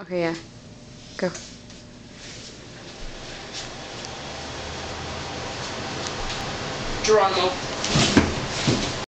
Okay, yeah. Go. Geronimo.